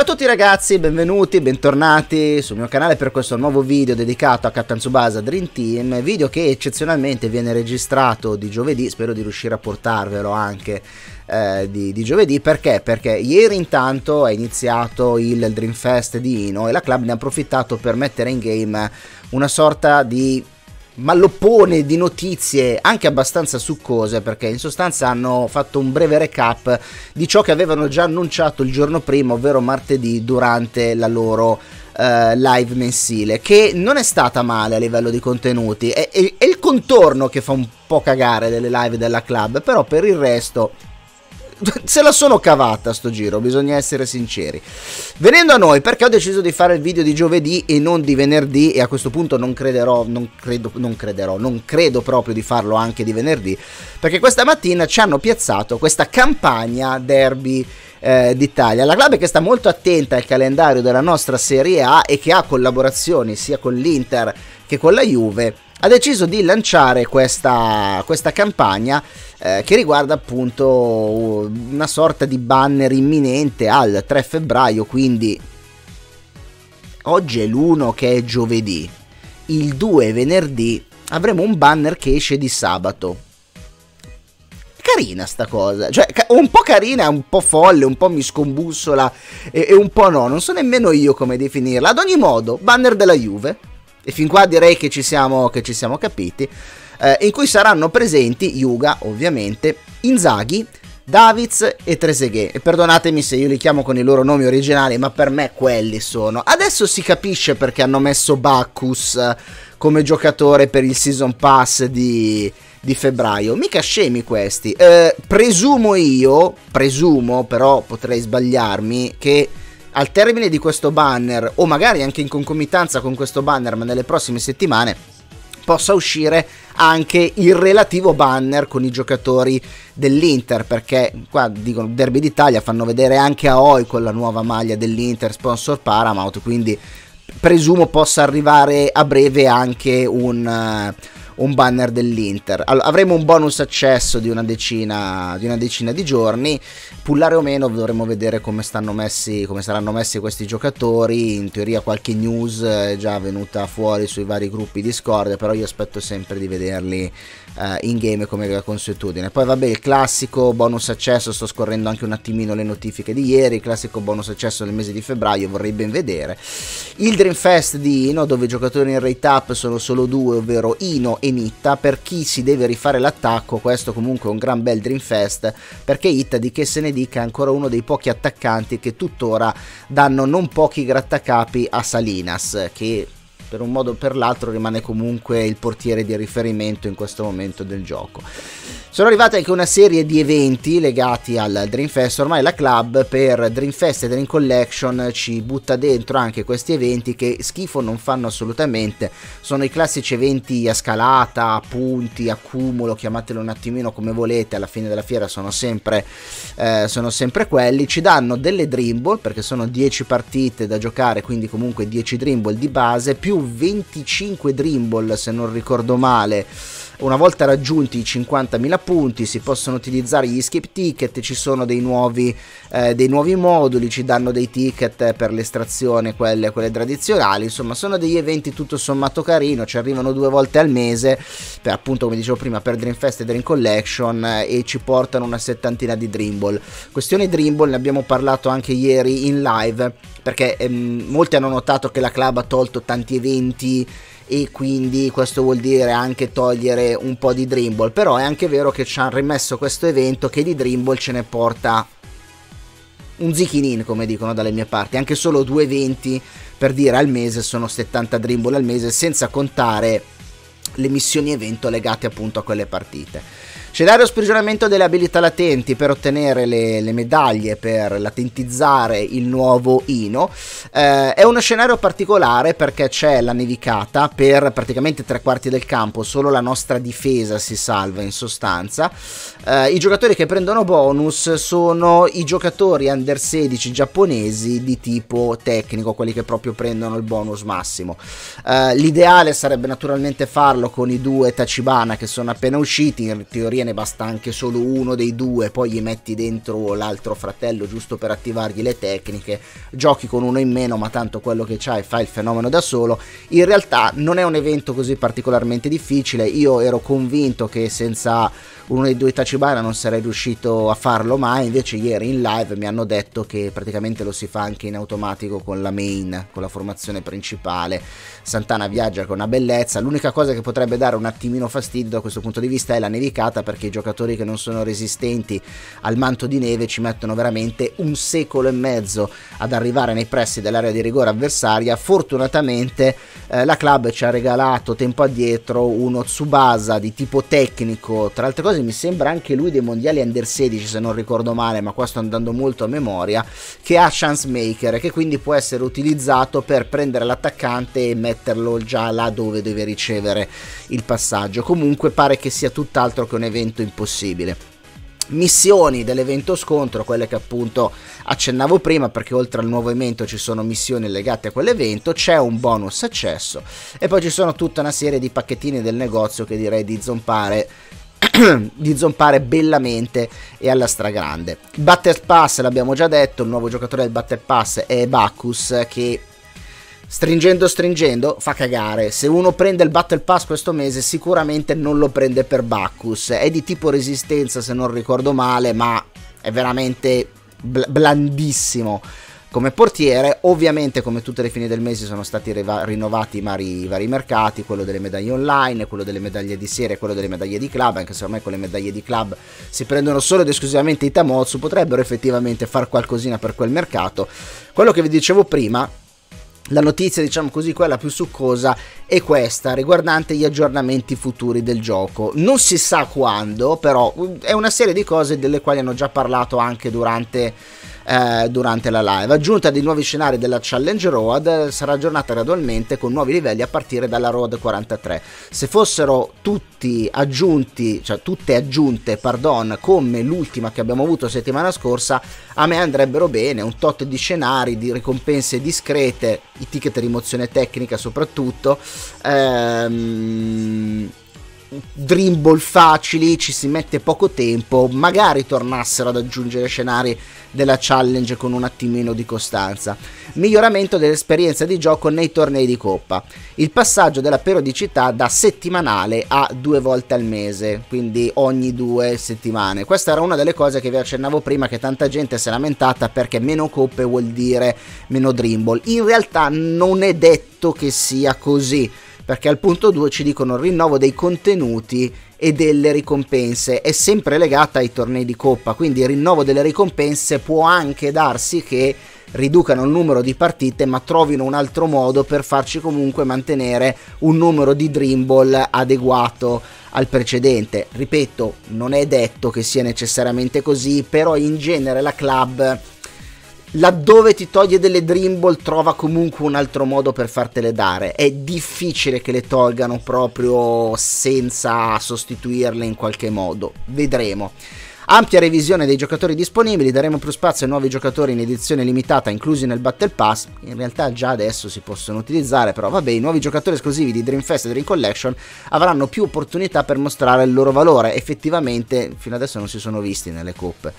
Ciao a tutti ragazzi, benvenuti, bentornati sul mio canale per questo nuovo video dedicato a Captain Tsubasa Dream Team, video che eccezionalmente viene registrato di giovedì, spero di riuscire a portarvelo anche eh, di, di, giovedì, perché? Perché ieri intanto è iniziato il Dream Fest di Ino e la club ne ha approfittato per mettere in game una sorta di malloppone di notizie anche abbastanza succose perché in sostanza hanno fatto un breve recap di ciò che avevano già annunciato il giorno prima, ovvero martedì durante la loro uh, live mensile, che non è stata male a livello di contenuti, è, è, è il contorno che fa un po' cagare delle live della club, però per il resto se la sono cavata sto giro, bisogna essere sinceri. Venendo a noi, perché ho deciso di fare il video di giovedì e non di venerdì e a questo punto non crederò, non credo, non crederò, non credo proprio di farlo anche di venerdì, perché questa mattina ci hanno piazzato questa campagna derby eh, d'Italia. La club che sta molto attenta al calendario della nostra Serie A e che ha collaborazioni sia con l'Inter che con la Juve, ha deciso di lanciare questa, questa campagna eh, che riguarda appunto una sorta di banner imminente al 3 febbraio, quindi oggi è l'1 che è giovedì, il 2 è venerdì, avremo un banner che esce di sabato. Carina sta cosa, cioè un po' carina, un po' folle, un po' mi scombussola e, e un po' no, non so nemmeno io come definirla. Ad ogni modo, banner della Juve, e fin qua direi che ci siamo, che ci siamo capiti eh, in cui saranno presenti Yuga, ovviamente, Inzaghi, Davids e Trezeguet. E perdonatemi se io li chiamo con i loro nomi originali, ma per me quelli sono. Adesso si capisce perché hanno messo Bacchus eh, come giocatore per il Season Pass di, di febbraio. Mica scemi questi. Eh, presumo io, presumo, però potrei sbagliarmi, che al termine di questo banner, o magari anche in concomitanza con questo banner, ma nelle prossime settimane, possa uscire anche il relativo banner con i giocatori dell'Inter perché qua dicono Derby d'Italia fanno vedere anche Aoi con la nuova maglia dell'Inter sponsor Paramount quindi presumo possa arrivare a breve anche un uh, un banner dell'Inter. Allora, avremo un bonus accesso di una, decina, di una decina di giorni. Pullare o meno dovremo vedere come, messi, come saranno messi questi giocatori. In teoria qualche news è già venuta fuori sui vari gruppi Discord, però io aspetto sempre di vederli uh, in game come la consuetudine. Poi vabbè, il classico bonus accesso, sto scorrendo anche un attimino le notifiche di ieri, il classico bonus accesso nel mese di febbraio, vorrei ben vedere. Il Dream Fest di Ino, dove i giocatori in rate up sono solo due, ovvero Ino e Nitta. Per chi si deve rifare l'attacco, questo comunque è un gran bel Dream Fest, perché Itta di che se ne dica è ancora uno dei pochi attaccanti che tuttora danno non pochi grattacapi a Salinas, che per un modo o per l'altro rimane comunque il portiere di riferimento in questo momento del gioco. Sono arrivate anche una serie di eventi legati al Dreamfest, ormai la club per Dreamfest e Dream Collection ci butta dentro anche questi eventi che schifo non fanno assolutamente, sono i classici eventi a scalata, a punti, accumulo, chiamatelo un attimino come volete, alla fine della fiera sono sempre, eh, sono sempre quelli, ci danno delle Dream Ball perché sono 10 partite da giocare, quindi comunque 10 Dream Ball di base, più 25 Dream Ball se non ricordo male una volta raggiunti i 50.000 punti si possono utilizzare gli skip ticket, ci sono dei nuovi, eh, dei nuovi moduli, ci danno dei ticket per l'estrazione, quelle, quelle, tradizionali, insomma sono degli eventi tutto sommato carino, ci arrivano due volte al mese, per, appunto come dicevo prima per Dreamfest e Dream Collection eh, e ci portano una settantina di Dreamball. Questione Dreamball ne abbiamo parlato anche ieri in live perché ehm, molti hanno notato che la club ha tolto tanti eventi e quindi questo vuol dire anche togliere un po' di Dreamball però è anche vero che ci hanno rimesso questo evento che di Dreamball ce ne porta un zichinin come dicono dalle mie parti. Anche solo due eventi per dire al mese sono 70 Dreamball al mese senza contare le missioni evento legate appunto a quelle partite Scenario sprigionamento delle abilità latenti per ottenere le, le medaglie per latentizzare il nuovo Ino. Eh, è uno scenario particolare perché c'è la nevicata per praticamente tre quarti del campo, solo la nostra difesa si salva in sostanza. Uh, I giocatori che prendono bonus sono i giocatori under 16 giapponesi di tipo tecnico, quelli che proprio prendono il bonus massimo. Uh, l'ideale sarebbe naturalmente farlo con i due Tachibana che sono appena usciti, in teoria ne basta anche solo uno dei due, poi gli metti dentro l'altro fratello giusto per attivargli le tecniche, giochi con uno in meno ma tanto quello che c'hai fa il fenomeno da solo. In realtà non è un evento così particolarmente difficile, io ero convinto che senza uno dei due Tachibana non sarei riuscito a farlo mai, invece ieri in live mi hanno detto che praticamente lo si fa anche in automatico con la main, con la formazione principale. Santana viaggia con una bellezza, l'unica cosa che potrebbe dare un attimino fastidio da questo punto di vista è la nevicata perché i giocatori che non sono resistenti al manto di neve ci mettono veramente un secolo e mezzo ad arrivare nei pressi dell'area di rigore avversaria. Fortunatamente eh, la club ci ha regalato tempo addietro uno Tsubasa di tipo tecnico, tra altre cose mi sembra anche lui dei mondiali under 16 se non ricordo male, ma qua sto andando molto a memoria, che ha chance maker e che quindi può essere utilizzato per prendere l'attaccante e metterlo già là dove deve ricevere il passaggio. Comunque pare che sia tutt'altro che un evento impossibile missioni dell'evento scontro, quelle che appunto accennavo prima, perché oltre al nuovo evento ci sono missioni legate a quell'evento, c'è un bonus accesso e poi ci sono tutta una serie di pacchettini del negozio che direi di zompare di zompare bellamente e alla stragrande. Battle Pass l'abbiamo già detto, il nuovo giocatore del Battle Pass è Bacchus che stringendo stringendo fa cagare. Se uno prende il Battle Pass questo mese sicuramente non lo prende per Bacchus. È di tipo resistenza se non ricordo male, ma è veramente bl- blandissimo come portiere. Ovviamente, come tutte le fini del mese, sono stati rinnovati i vari, i vari, mercati: quello delle medaglie online, quello delle medaglie di serie, quello delle medaglie di club. Anche se ormai con le medaglie di club si prendono solo ed esclusivamente i Tamotsu, potrebbero effettivamente far qualcosina per quel mercato. Quello che vi dicevo prima. La notizia, diciamo così, quella più succosa è questa, riguardante gli aggiornamenti futuri del gioco. Non si sa quando, però è una serie di cose delle quali hanno già parlato anche durante eh, durante la live. Aggiunta di nuovi scenari della Challenge Road, sarà aggiornata gradualmente con nuovi livelli a partire dalla Road 43. Se fossero tutti aggiunti, cioè tutte aggiunte, pardon, come l'ultima che abbiamo avuto settimana scorsa, a me andrebbero bene, un tot di scenari, di ricompense discrete, i ticket rimozione tecnica soprattutto. Ehm, Dream Ball facili, ci si mette poco tempo, magari tornassero ad aggiungere scenari della challenge con un attimino di costanza. Miglioramento dell'esperienza di gioco nei tornei di coppa. Il passaggio della periodicità da settimanale a due volte al mese, quindi ogni due settimane. Questa era una delle cose che vi accennavo prima che tanta gente si è lamentata perché meno coppe vuol dire meno Dream Ball. In realtà non è detto che sia così perché al punto 2 ci dicono il rinnovo dei contenuti e delle ricompense. È sempre legata ai tornei di coppa quindi il rinnovo delle ricompense può anche darsi che riducano il numero di partite ma trovino un altro modo per farci comunque mantenere un numero di Dream Ball adeguato al precedente. Ripeto non è detto che sia necessariamente così però in genere la club laddove ti toglie delle Dream Ball trova comunque un altro modo per fartele dare. È difficile che le tolgano proprio senza sostituirle in qualche modo. Vedremo. Ampia revisione dei giocatori disponibili, daremo più spazio ai nuovi giocatori in edizione limitata inclusi nel Battle Pass, in realtà già adesso si possono utilizzare, però vabbè, i nuovi giocatori esclusivi di Dreamfest e Dream Collection avranno più opportunità per mostrare il loro valore, effettivamente fino adesso non si sono visti nelle coppe.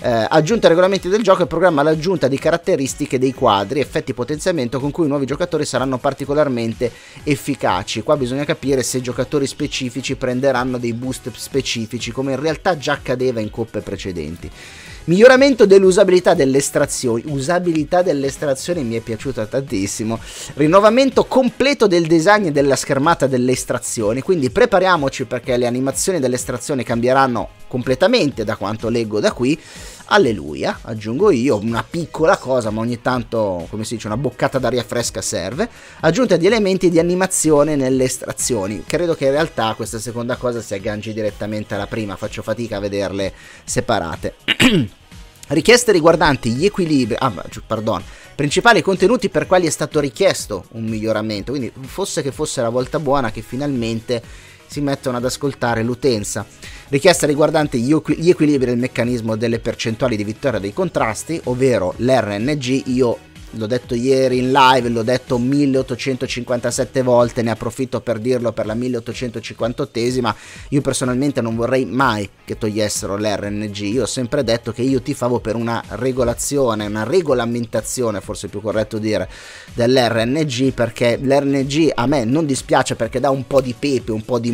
Eh, aggiunta ai regolamenti del gioco, il programma l'aggiunta di caratteristiche dei quadri, effetti potenziamento con cui i nuovi giocatori saranno particolarmente efficaci. Qua bisogna capire se giocatori specifici prenderanno dei boost specifici, come in realtà già accadeva in in coppe precedenti. Miglioramento dell'usabilità delle estrazioni. Usabilità delle estrazioni mi è piaciuta tantissimo. Rinnovamento completo del design della schermata delle estrazioni. Quindi prepariamoci perché le animazioni delle estrazioni cambieranno completamente da quanto leggo da qui. Alleluia, aggiungo io, una piccola cosa, ma ogni tanto, come si dice, una boccata d'aria fresca serve. Aggiunta di elementi di animazione nelle estrazioni. Credo che in realtà questa seconda cosa si agganci direttamente alla prima, faccio fatica a vederle separate. Richieste riguardanti gli equilibri, ah, pardon, principali contenuti per quali è stato richiesto un miglioramento. Quindi fosse che fosse la volta buona che finalmente si mettono ad ascoltare l'utenza. Richiesta riguardante gli, equilibri il meccanismo delle percentuali di vittoria dei contrasti, ovvero l'RNG, io l'ho detto ieri in live, l'ho detto 1857 volte, ne approfitto per dirlo per la 1858esima, io personalmente non vorrei mai che togliessero l'RNG, io ho sempre detto che io ti favo per una regolazione, una regolamentazione, forse è più corretto dire, dell'RNG perché l'RNG a me non dispiace perché dà un po' di pepe, un po' di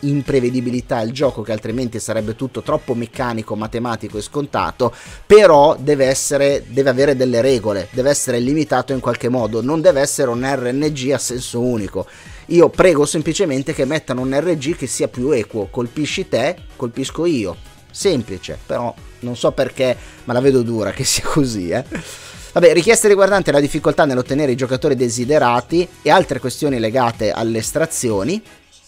imprevedibilità al gioco che altrimenti sarebbe tutto troppo meccanico, matematico e scontato, però deve essere, deve avere delle regole, deve essere essere limitato in qualche modo, non deve essere un RNG a senso unico. Io prego semplicemente che mettano un RG che sia più equo, colpisci te, colpisco io. Semplice, però non so perché, ma la vedo dura che sia così, eh. Vabbè, richieste riguardanti la difficoltà nell'ottenere i giocatori desiderati e altre questioni legate alle estrazioni.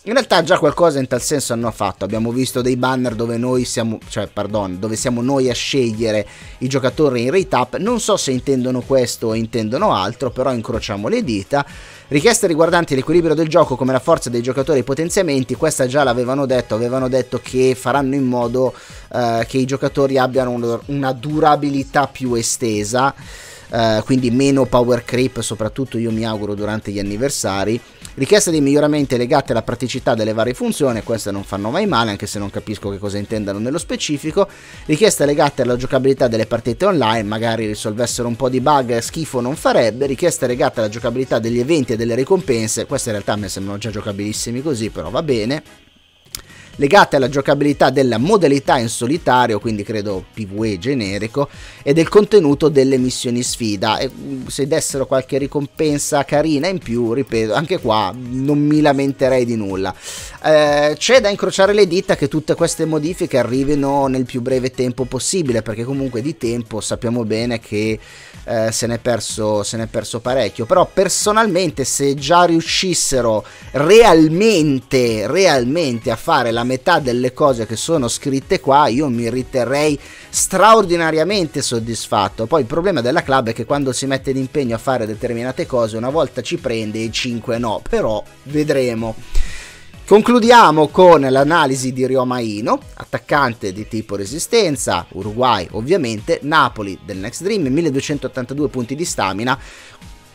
In realtà già qualcosa in tal senso hanno fatto, abbiamo visto dei banner dove noi siamo, cioè pardon, dove siamo noi a scegliere i giocatori in rate up, non so se intendono questo o intendono altro, però incrociamo le dita. Richieste riguardanti l'equilibrio del gioco come la forza dei giocatori e i potenziamenti, questa già l'avevano detto, avevano detto che faranno in modo eh, che i giocatori abbiano una durabilità più estesa. Uh, quindi meno power creep, soprattutto io mi auguro durante gli anniversari. Richieste di miglioramenti legate alla praticità delle varie funzioni, queste non fanno mai male, anche se non capisco che cosa intendano nello specifico. Richieste legate alla giocabilità delle partite online, magari risolvessero un po' di bug, schifo non farebbe. Richieste legate alla giocabilità degli eventi e delle ricompense, queste in realtà mi sembrano già giocabilissimi così, però va bene legate alla giocabilità della modalità in solitario, quindi credo PvE generico, e del contenuto delle missioni sfida. E mm, se dessero qualche ricompensa carina in più, ripeto, anche qua non mi lamenterei di nulla. Eh, c'è da incrociare le dita che tutte queste modifiche arrivino nel più breve tempo possibile, perché comunque di tempo sappiamo bene che eh, se, n'è perso, se n'è perso parecchio. Però personalmente se già riuscissero realmente, realmente a fare la metà delle cose che sono scritte qua, io mi riterrei straordinariamente soddisfatto. Poi il problema della club è che quando si mette d'impegno a fare determinate cose, una volta ci prende e 5 no, però vedremo. Concludiamo con l'analisi di Rio Maino, attaccante di tipo resistenza, Uruguay ovviamente, Napoli del Next Dream, 1282 punti di stamina,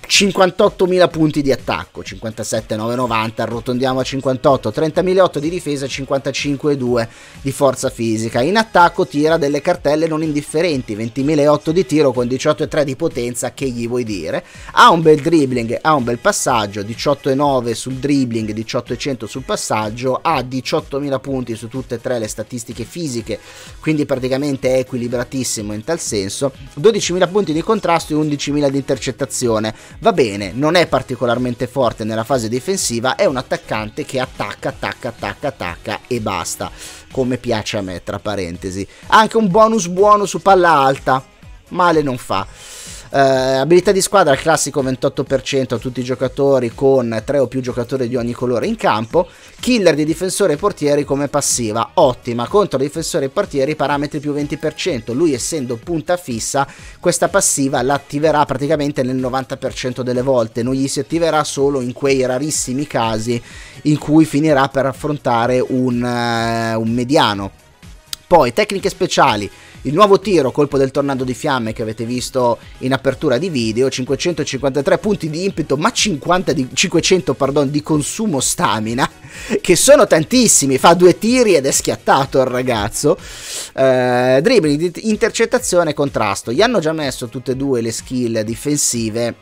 58.000 punti di attacco, 57.990, arrotondiamo a 58, 30.008 di difesa, 55.2 di forza fisica. In attacco tira delle cartelle non indifferenti, 20.008 di tiro con 18.3 di potenza, che gli vuoi dire? Ha un bel dribbling, ha un bel passaggio, 18.9 sul dribbling, 18.100 sul passaggio, ha 18.000 punti su tutte e tre le statistiche fisiche, quindi praticamente è equilibratissimo in tal senso, 12.000 punti di contrasto e 11.000 di intercettazione va bene, non è particolarmente forte nella fase difensiva, è un attaccante che attacca, attacca, attacca, attacca e basta, come piace a me, tra parentesi. Anche un bonus buono su palla alta, male non fa. Uh, abilità di squadra classico 28% a tutti i giocatori con 3 o più giocatori di ogni colore in campo. Killer di difensore e portieri come passiva, ottima. Contro difensore e portieri parametri più 20%. Lui essendo punta fissa, questa passiva l'attiverà praticamente nel 90% delle volte. Non gli si attiverà solo in quei rarissimi casi in cui finirà per affrontare un, uh, un mediano. Poi tecniche speciali il nuovo tiro, colpo del tornado di fiamme che avete visto in apertura di video, 553 punti di impeto, ma 50 di, 500 pardon, di consumo stamina, che sono tantissimi, fa due tiri ed è schiattato il ragazzo. Eh, dribbling, intercettazione e contrasto. Gli hanno già messo tutte e due le skill difensive.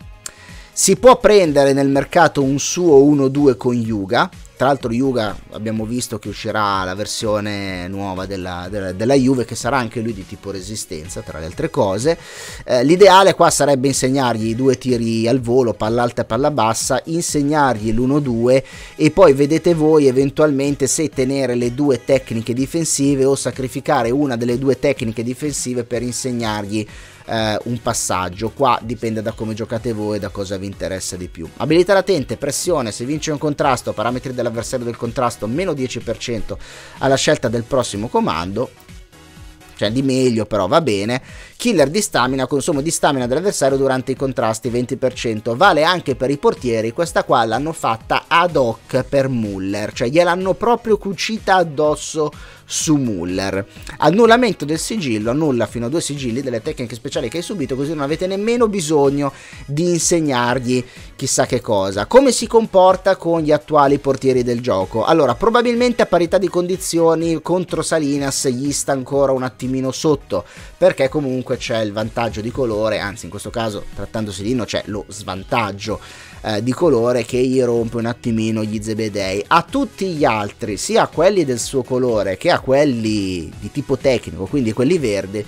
Si può prendere nel mercato un suo 1-2 con Yuga, tra l'altro Yuga abbiamo visto che uscirà la versione nuova della, della, della, Juve che sarà anche lui di tipo resistenza tra le altre cose. Eh, l'ideale qua sarebbe insegnargli i due tiri al volo, palla alta e palla bassa, insegnargli l'1-2 e poi vedete voi eventualmente se tenere le due tecniche difensive o sacrificare una delle due tecniche difensive per insegnargli eh, un passaggio. Qua dipende da come giocate voi e da cosa vi interessa di più. Abilità latente, pressione, se vince un contrasto, parametri dell'avversario del contrasto, meno 10% alla scelta del prossimo comando. cioè di meglio però va bene. Killer di stamina, consumo di stamina dell'avversario durante i contrasti 20%, vale anche per i portieri, questa qua l'hanno fatta ad hoc per Muller, cioè gliel'hanno proprio cucita addosso su Muller. Annullamento del sigillo, annulla fino a due sigilli delle tecniche speciali che hai subito, così non avete nemmeno bisogno di insegnargli chissà che cosa. Come si comporta con gli attuali portieri del gioco? Allora, probabilmente a parità di condizioni contro Salinas gli sta ancora un attimino sotto, perché comunque c'è il vantaggio di colore, anzi in questo caso trattandosi di Lino c'è lo svantaggio eh, di colore che gli rompe un attimino gli zebedei. A tutti gli altri, sia a quelli del suo colore che a quelli di tipo tecnico, quindi quelli verdi,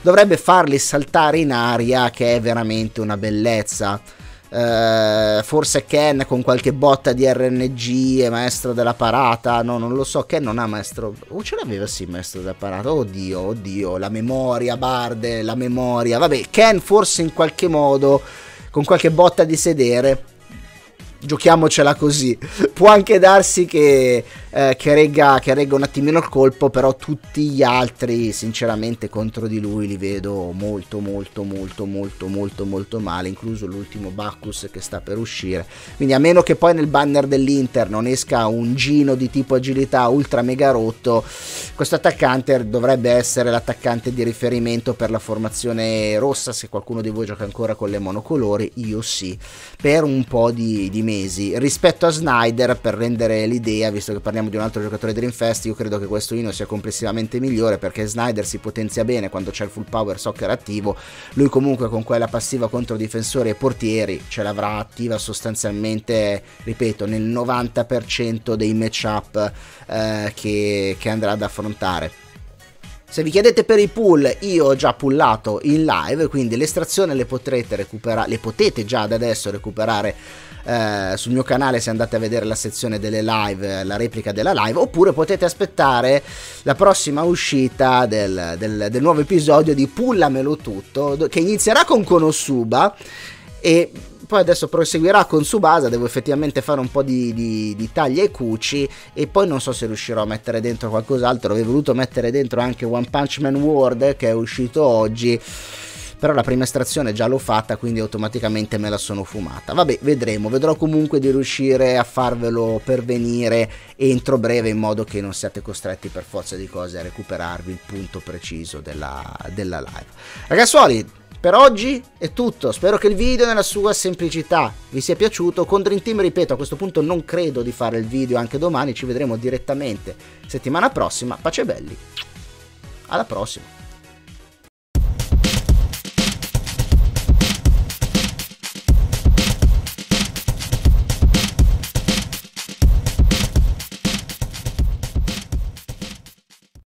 dovrebbe farli saltare in aria che è veramente una bellezza. Uh, forse Ken con qualche botta di RNG è maestro della parata. No, non lo so. Ken non ha maestro. Oh, ce l'aveva sì, maestro della parata. Oddio, oddio. La memoria, Barde, la memoria. Vabbè, Ken forse in qualche modo con qualche botta di sedere giochiamocela così. Può anche darsi che, eh, che, regga, che, regga, un attimino il colpo, però tutti gli altri, sinceramente, contro di lui li vedo molto, molto, molto, molto, molto, molto male, incluso l'ultimo Bacchus che sta per uscire. Quindi a meno che poi nel banner dell'Inter non esca un Gino di tipo agilità ultra mega rotto, questo attaccante dovrebbe essere l'attaccante di riferimento per la formazione rossa, se qualcuno di voi gioca ancora con le monocolori, io sì, per un po' di, di mesi. Rispetto a Snyder, per rendere l'idea, visto che parliamo di un altro giocatore Dreamfest, io credo che questo Ino sia complessivamente migliore perché Snyder si potenzia bene quando c'è il full power soccer attivo. Lui comunque con quella passiva contro difensori e portieri ce l'avrà attiva sostanzialmente, ripeto, nel 90% dei matchup eh, che, che andrà ad affrontare. Se vi chiedete per i pull, io ho già pullato in live, quindi l'estrazione le potrete recuperare, le potete già da adesso recuperare eh, sul mio canale se andate a vedere la sezione delle live, la replica della live, oppure potete aspettare la prossima uscita del, del, del nuovo episodio di Pullamelo Tutto, che inizierà con Konosuba e poi adesso proseguirà con Subasa, devo effettivamente fare un po' di, di, di tagli e cuci e poi non so se riuscirò a mettere dentro qualcos'altro, avevo voluto mettere dentro anche One Punch Man World che è uscito oggi però la prima estrazione già l'ho fatta quindi automaticamente me la sono fumata vabbè vedremo vedrò comunque di riuscire a farvelo pervenire entro breve in modo che non siate costretti per forza di cose a recuperarvi il punto preciso della, della live ragazzuoli per oggi è tutto, spero che il video nella sua semplicità vi sia piaciuto. Con Dream Team, ripeto, a questo punto non credo di fare il video anche domani, ci vedremo direttamente settimana prossima. Pace belli, alla prossima.